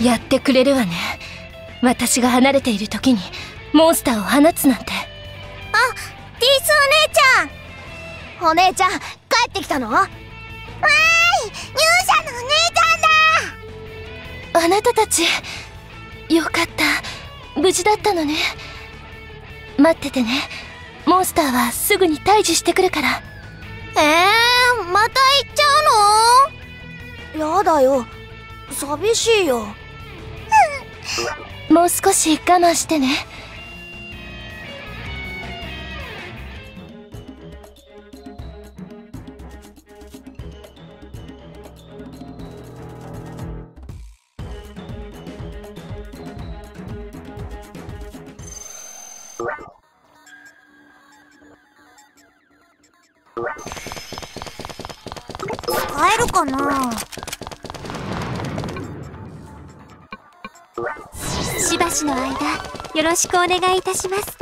やってくれるわね。私が離れている時にモンスターを放つなんて。あティースお姉ちゃん。お姉ちゃん帰ってきたの？わーい勇者のお姉ちゃんだ。あなたたちよかった。無事だったのね。待っててねモンスターはすぐに退治してくるから。えー、また行っちゃうの？やだよ。寂しいよ。もう少し我慢してね使えるかな？しばしの間よろしくお願いいたします。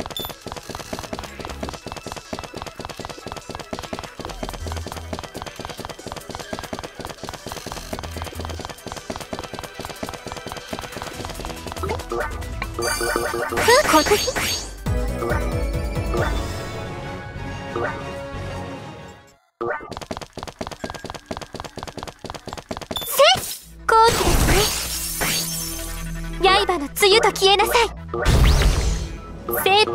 好ね刃の梅雨と消えなさい。せ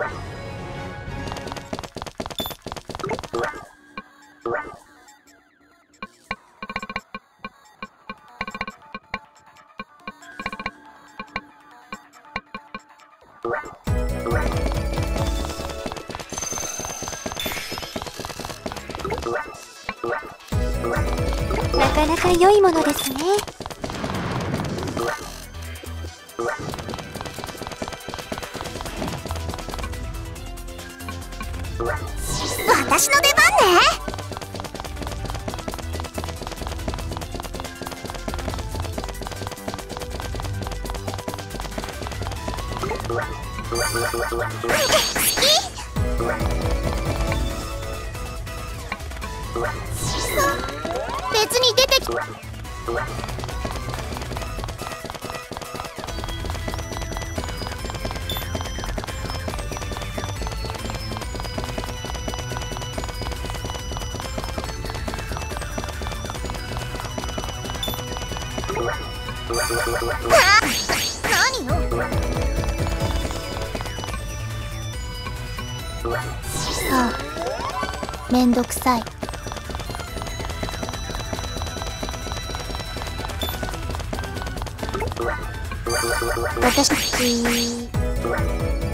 なかなか良いものですね。私の出番ね。別に出てきめんどくさい。私たち。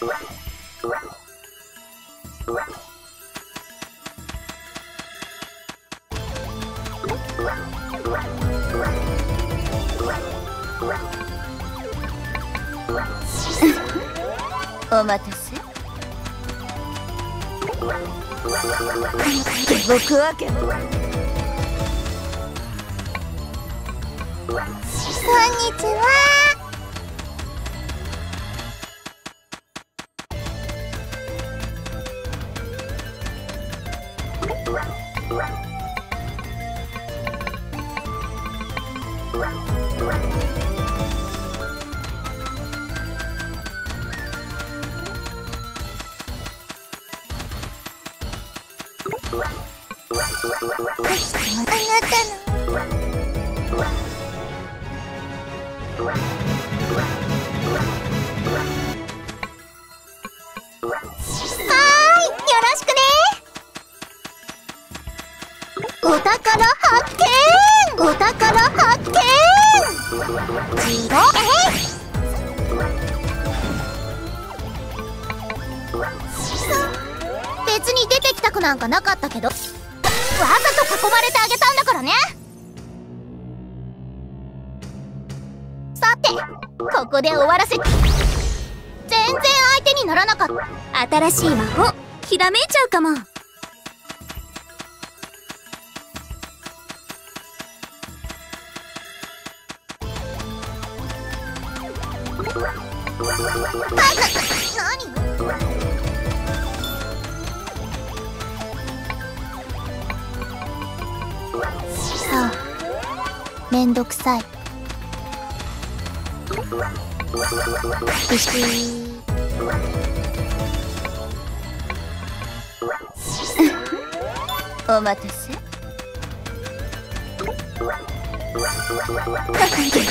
お待たせ。僕はけこんにちは。お宝発見。お宝発見。ジロくなんかなかったけど。わざと囲まれてあげたんだからね。さてここで終わらせて全然相手にならなかった。新しい魔法ひらめいちゃうかも。さあめんどくさい。お待たせ。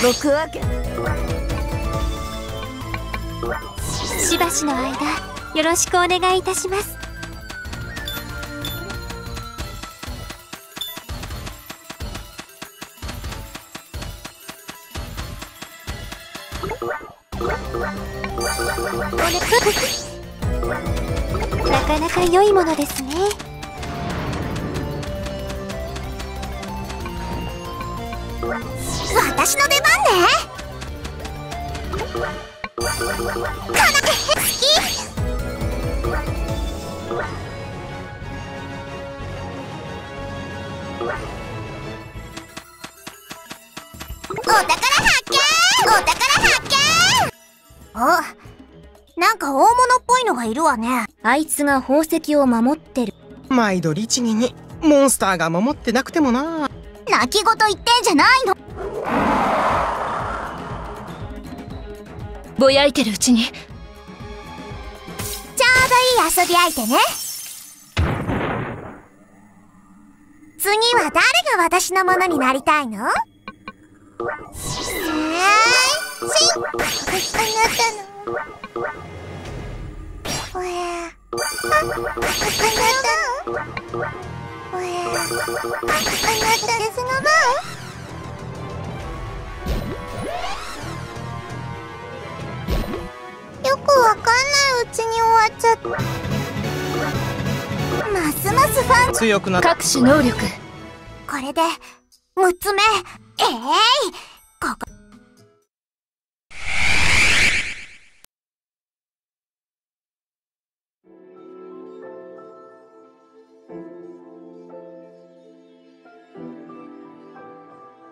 僕わけしばしの間よろしくお願いいたします。なかなか良いものですね。私の出番ね。かな好きお宝発見。お宝発見。おなんか大物っぽいのがいるわね。あいつが宝石を守ってる。毎度律儀にモンスターが守ってなくてもな。泣き言言ってんじゃないの。ぼやいてるうちに。ちょうどいい遊び相手ね。次は誰が私のものになりたいの？えー、強くなっ隠し能力。これで6つ目。ええい。ここ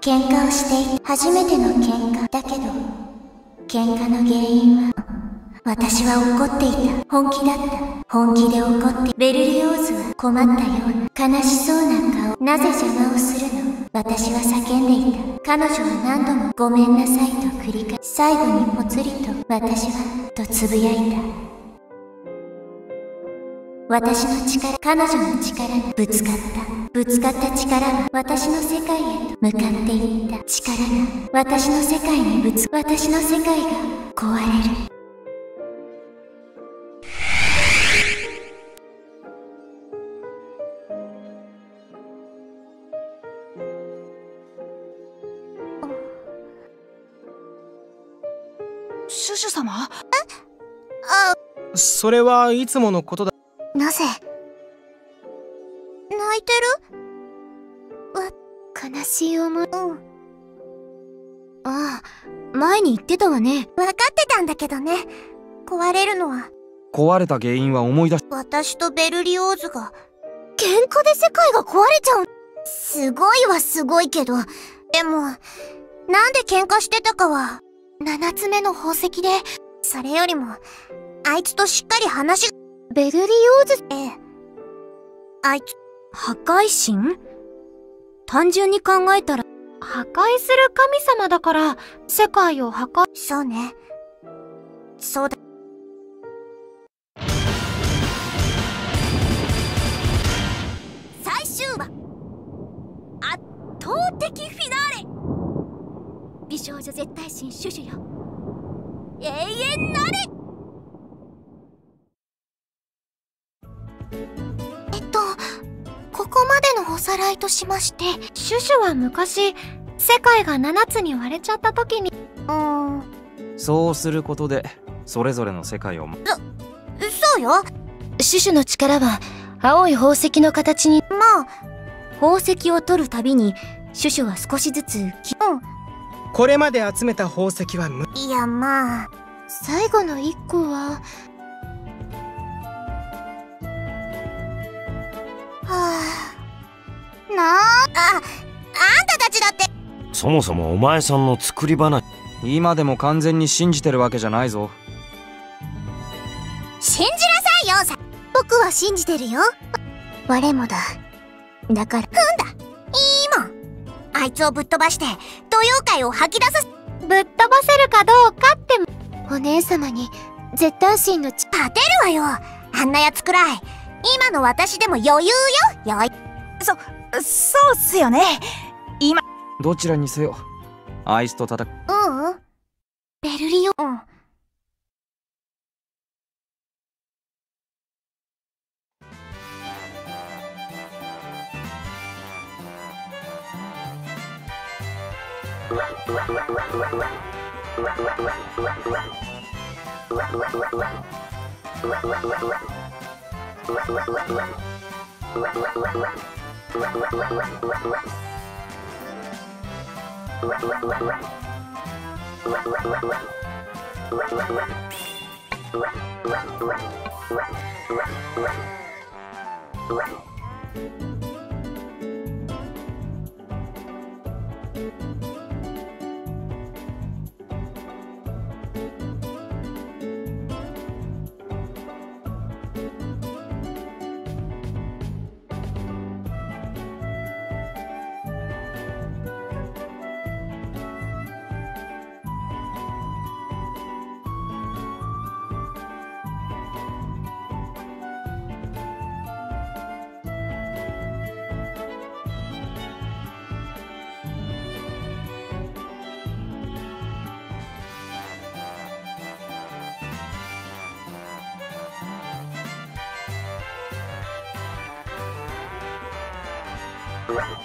喧嘩をしていた。初めての喧嘩だけど喧嘩の原因は私は怒っていた。本気だった。本気で怒ってベルリオーズは困ったような悲しそうな顔なぜ邪魔をするの？私は叫んでいた。彼女は何度もごめんなさいと繰り返し最後にぽつりと私はとつぶやいた。私の力彼女の力がぶつかった。ぶつかった力は私の世界へと向かっていった。力が私の世界にぶつ私の世界が壊れる。シュシュ様？あ。それはいつものことだ。なぜ？泣いて悲しい思い。るうん。ああ前に言ってたわね。分かってたんだけどね。壊れるのは。壊れた原因は思い出し私とベルリオーズが喧嘩で世界が壊れちゃう。すごいはすごいけど。でもなんで喧嘩してたかは7つ目の宝石でそれよりもあいつとしっかり話ベルリオーズええあいつ破壊神？単純に考えたら。破壊する神様だから世界を破壊。そうね。そうだ。最終話。圧倒的フィナーレ。美少女絶対神シュシュよ。永遠なれおさらいとしましてシュシュは昔世界が7つに割れちゃった時に。うーん。そうすることでそれぞれの世界を。そうよ。シュシュの力は青い宝石の形に。まあ宝石を取るたびにシュシュは少しずつきこれまで集めた宝石は無。いやまあ最後の一個ははあなあああんたたちだって。そもそもお前さんの作り話。今でも完全に信じてるわけじゃないぞ。信じなさいよ。さ僕は信じてるよ。我もだ。だから。なんだ。いいもん。あいつをぶっ飛ばして土曜会を吐き出させぶっ飛ばせるかどうかって。お姉様に絶対心のち勝てるわよ。あんなやつくらい。今の私でも余裕よ。余裕そうっすよね。どちらにせよ。あいつと戦う。ううん。ベルリオうんうわ